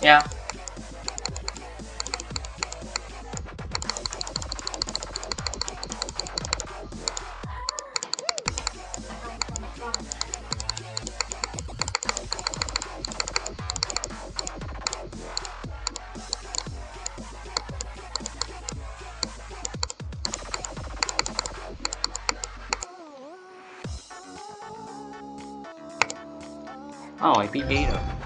Yeah. Oh, I beat Gator.